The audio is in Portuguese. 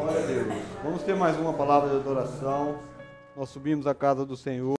Glória a Deus. Vamos ter mais uma palavra de adoração. Nós subimos à casa do Senhor.